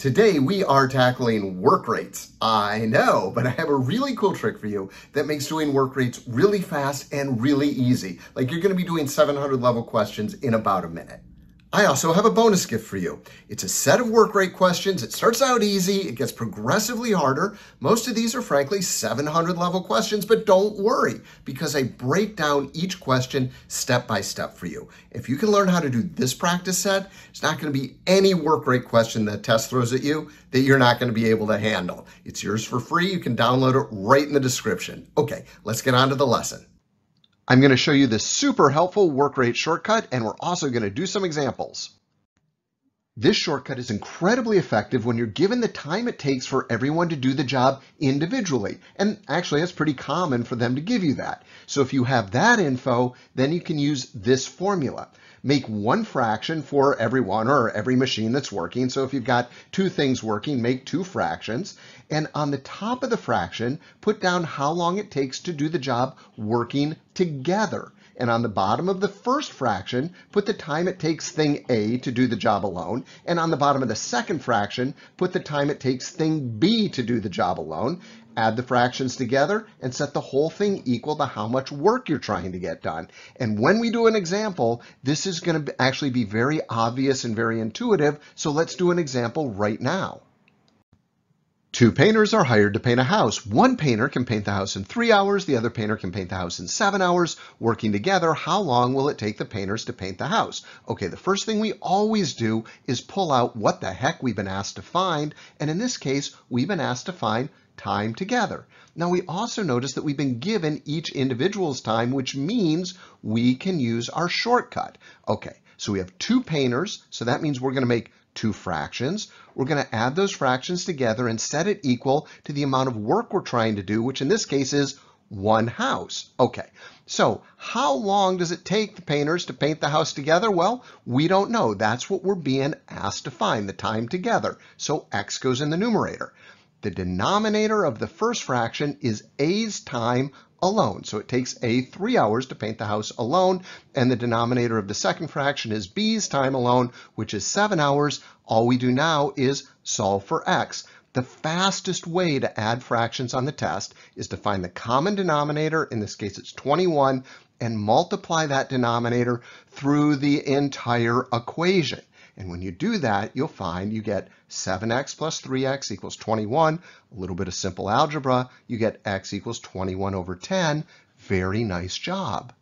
Today we are tackling work rates. I know, but I have a really cool trick for you that makes doing work rates really fast and really easy. Like you're gonna be doing 700 level questions in about a minute. I also have a bonus gift for you. It's a set of work rate questions. It starts out easy. It gets progressively harder. Most of these are frankly 700 level questions, but don't worry because I break down each question step by step for you. If you can learn how to do this practice set, it's not going to be any work rate question that test throws at you that you're not going to be able to handle. It's yours for free. You can download it right in the description. Okay, let's get on to the lesson. I'm going to show you this super helpful work rate shortcut, and we're also going to do some examples. This shortcut is incredibly effective when you're given the time it takes for everyone to do the job individually. And actually, it's pretty common for them to give you that. So if you have that info, then you can use this formula make one fraction for every one or every machine that's working. So if you've got two things working, make two fractions. And on the top of the fraction, put down how long it takes to do the job working together. And on the bottom of the first fraction, put the time it takes thing A to do the job alone. And on the bottom of the second fraction, put the time it takes thing B to do the job alone. Add the fractions together and set the whole thing equal to how much work you're trying to get done. And when we do an example, this is going to actually be very obvious and very intuitive. So let's do an example right now. Two painters are hired to paint a house. One painter can paint the house in three hours, the other painter can paint the house in seven hours. Working together, how long will it take the painters to paint the house? Okay, the first thing we always do is pull out what the heck we've been asked to find, and in this case, we've been asked to find time together. Now we also notice that we've been given each individual's time, which means we can use our shortcut. Okay, so we have two painters, so that means we're going to make two fractions. We're going to add those fractions together and set it equal to the amount of work we're trying to do, which in this case is one house. Okay, so how long does it take the painters to paint the house together? Well, we don't know. That's what we're being asked to find, the time together. So x goes in the numerator. The denominator of the first fraction is a's time alone. So it takes A three hours to paint the house alone, and the denominator of the second fraction is B's time alone, which is seven hours. All we do now is solve for X. The fastest way to add fractions on the test is to find the common denominator, in this case it's 21, and multiply that denominator through the entire equation. And when you do that, you'll find you get 7x plus 3x equals 21. A little bit of simple algebra, you get x equals 21 over 10. Very nice job.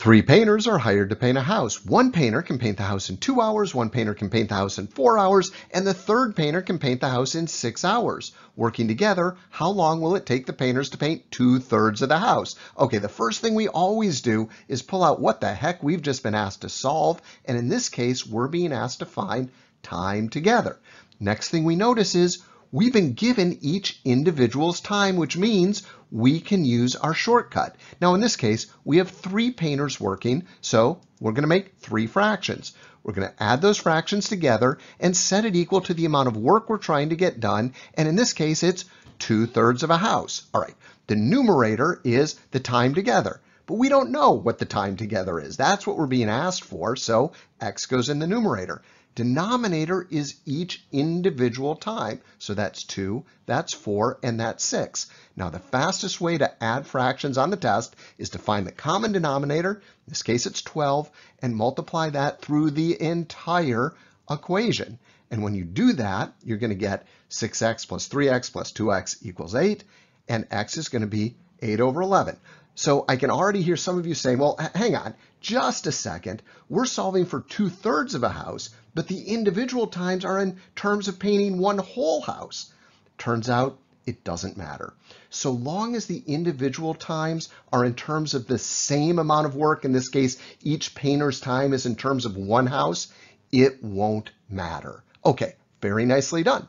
Three painters are hired to paint a house. One painter can paint the house in two hours, one painter can paint the house in four hours, and the third painter can paint the house in six hours. Working together, how long will it take the painters to paint two-thirds of the house? Okay, the first thing we always do is pull out what the heck we've just been asked to solve, and in this case, we're being asked to find time together. Next thing we notice is we've been given each individual's time, which means we can use our shortcut. Now in this case, we have three painters working, so we're going to make three fractions. We're going to add those fractions together and set it equal to the amount of work we're trying to get done, and in this case, it's two-thirds of a house. All right, the numerator is the time together, but we don't know what the time together is. That's what we're being asked for, so x goes in the numerator. Denominator is each individual time. So that's 2, that's 4, and that's 6. Now the fastest way to add fractions on the test is to find the common denominator, in this case it's 12, and multiply that through the entire equation. And when you do that, you're going to get 6x plus 3x plus 2x equals 8, and x is going to be 8 over 11. So I can already hear some of you saying, well, hang on, just a second. We're solving for two-thirds of a house, but the individual times are in terms of painting one whole house. Turns out it doesn't matter. So long as the individual times are in terms of the same amount of work, in this case, each painter's time is in terms of one house, it won't matter. Okay, very nicely done.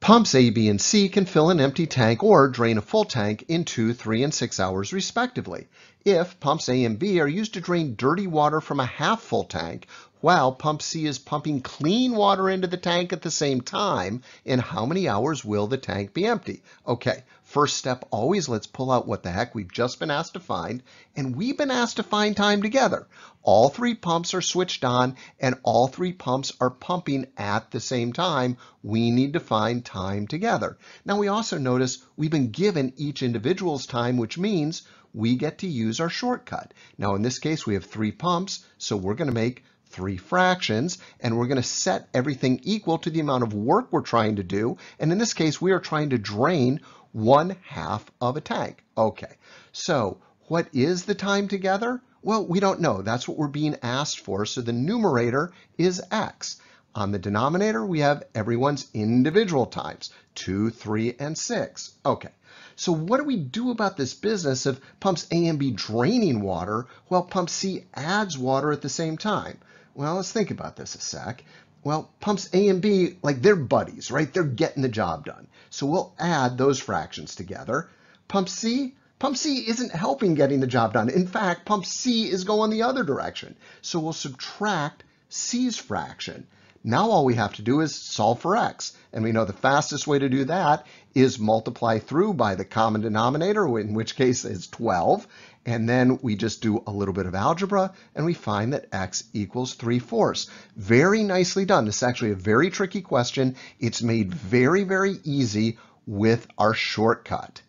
Pumps A, B, and C can fill an empty tank or drain a full tank in 2, 3, and 6 hours respectively. If pumps A and B are used to drain dirty water from a half-full tank, while pump C is pumping clean water into the tank at the same time, in how many hours will the tank be empty? Okay, first step always let's pull out what the heck we've just been asked to find, and we've been asked to find time together. All three pumps are switched on, and all three pumps are pumping at the same time. We need to find time together. Now we also notice we've been given each individual's time, which means we get to use our shortcut. Now in this case, we have three pumps, so we're going to make three fractions, and we're going to set everything equal to the amount of work we're trying to do. And in this case, we are trying to drain one half of a tank. Okay, so what is the time together? Well, we don't know. That's what we're being asked for. So the numerator is x. On the denominator, we have everyone's individual times, 2, 3, and 6. Okay, so what do we do about this business of pumps A and B draining water while pump C adds water at the same time? Well, let's think about this a sec. Well, pumps A and B, like they're buddies, right? They're getting the job done. So we'll add those fractions together. Pump C, pump C isn't helping getting the job done. In fact, pump C is going the other direction. So we'll subtract C's fraction. Now all we have to do is solve for x. And we know the fastest way to do that is multiply through by the common denominator, in which case is 12. And then we just do a little bit of algebra and we find that x equals 3 fourths. Very nicely done. This is actually a very tricky question. It's made very, very easy with our shortcut.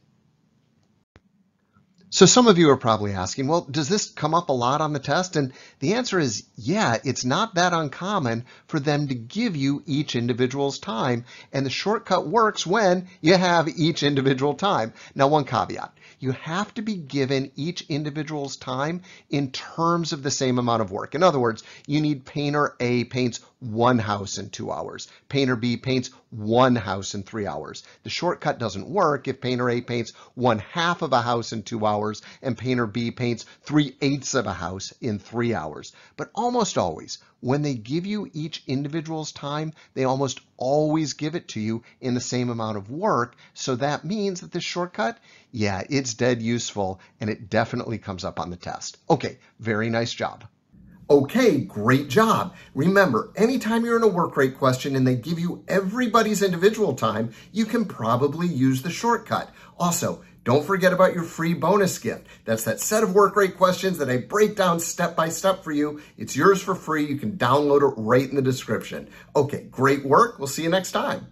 So some of you are probably asking, well, does this come up a lot on the test? And the answer is, yeah, it's not that uncommon for them to give you each individual's time. And the shortcut works when you have each individual time. Now, one caveat, you have to be given each individual's time in terms of the same amount of work. In other words, you need painter A paints one house in two hours. Painter B paints one house in three hours. The shortcut doesn't work if painter A paints one half of a house in two hours and painter B paints three eighths of a house in three hours. But almost always, when they give you each individual's time, they almost always give it to you in the same amount of work. So that means that this shortcut, yeah, it's dead useful and it definitely comes up on the test. Okay, very nice job. Okay, great job. Remember, anytime you're in a work rate question and they give you everybody's individual time, you can probably use the shortcut. Also, don't forget about your free bonus gift. That's that set of work rate questions that I break down step by step for you. It's yours for free. You can download it right in the description. Okay, great work. We'll see you next time.